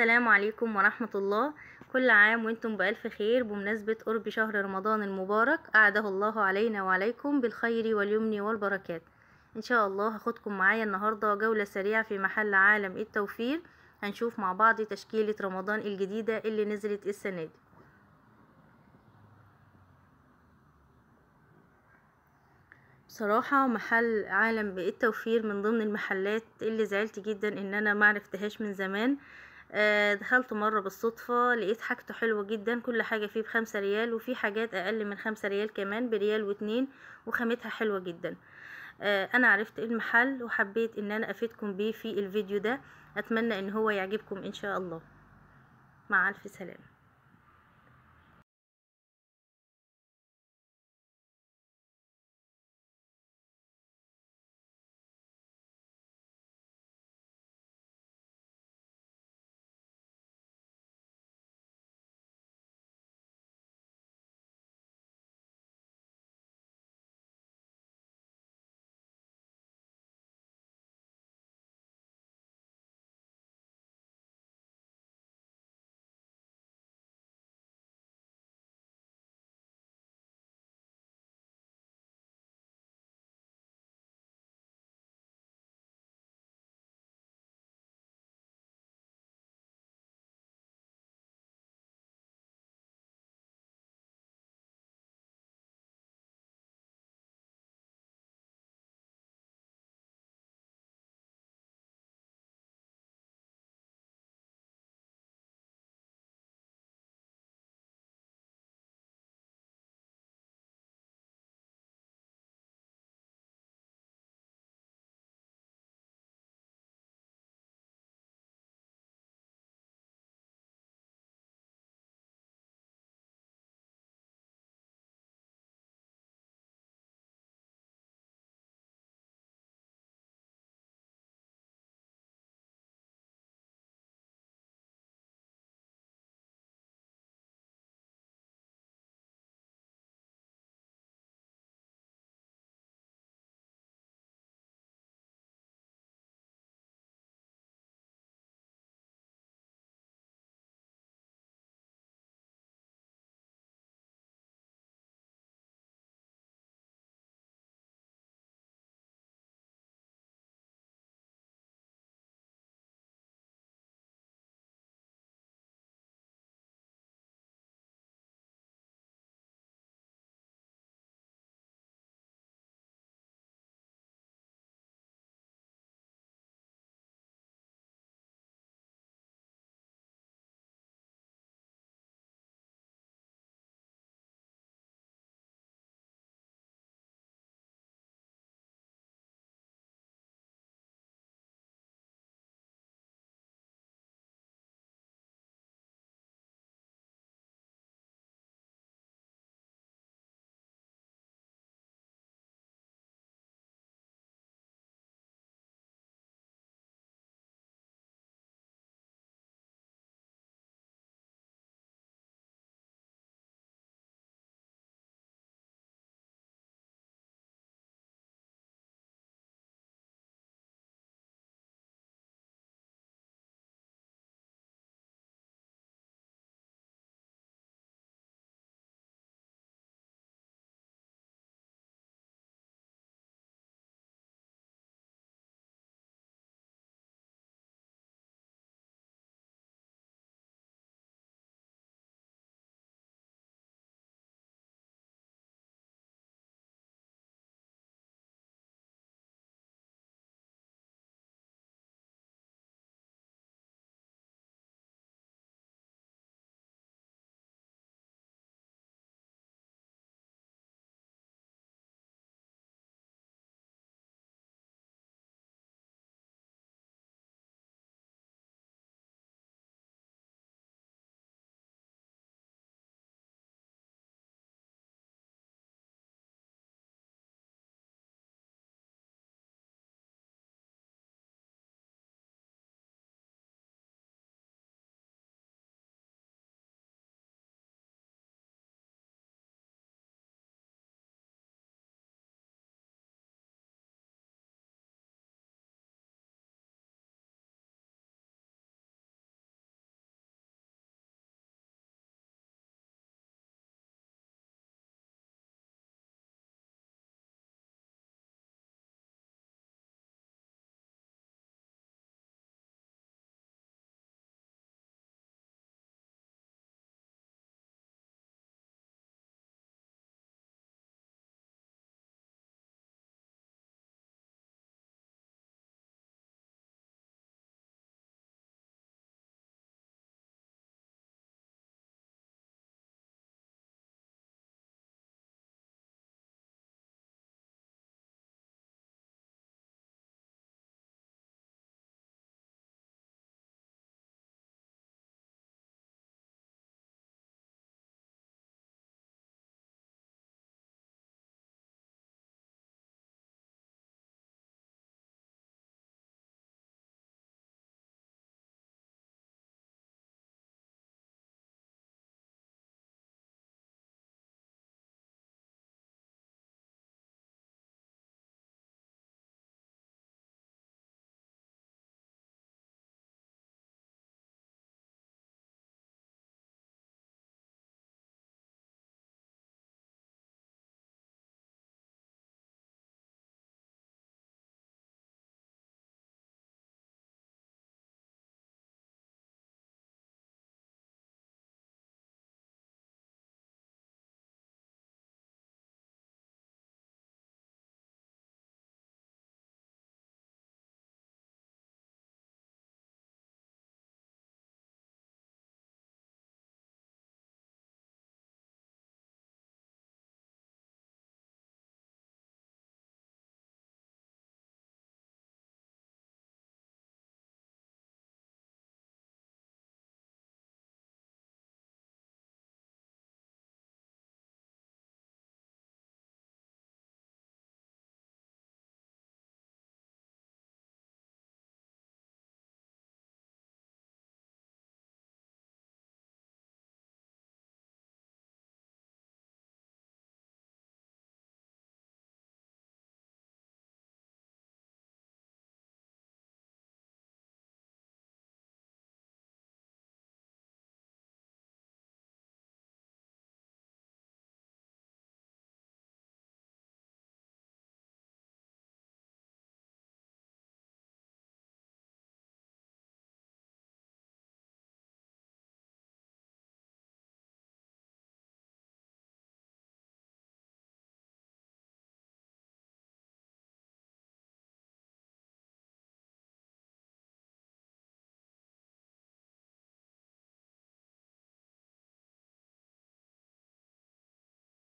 السلام عليكم ورحمة الله. كل عام وأنتم بألف خير بمناسبة قرب شهر رمضان المبارك. أعده الله علينا وعليكم بالخير واليمن والبركات. إن شاء الله هاخدكم معايا النهاردة جولة سريعة في محل عالم التوفير. هنشوف مع بعض تشكيلة رمضان الجديدة اللي نزلت السنة دي. بصراحة محل عالم التوفير من ضمن المحلات اللي زعلت جدا إن أنا معرفتهاش من زمان. دخلت مرة بالصدفة لقيت حاجته حلوة جدا كل حاجة فيه بخمسة ريال وفي حاجات أقل من خمسة ريال كمان بريال واتنين وخامتها حلوة جدا. آه، أنا عرفت المحل وحبيت إن أنا أفيدكم بيه في الفيديو ده. أتمنى إن هو يعجبكم إن شاء الله. مع ألف سلامة.